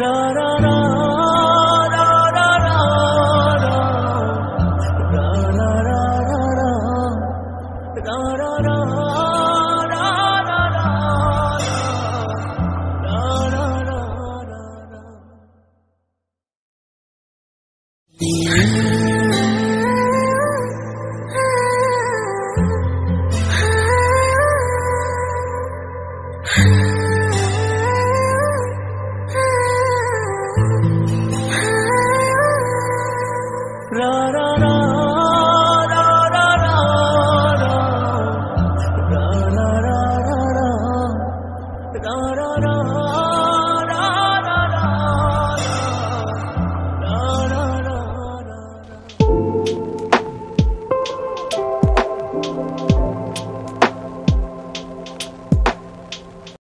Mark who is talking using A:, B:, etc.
A: 啦啦。ra ra ra. you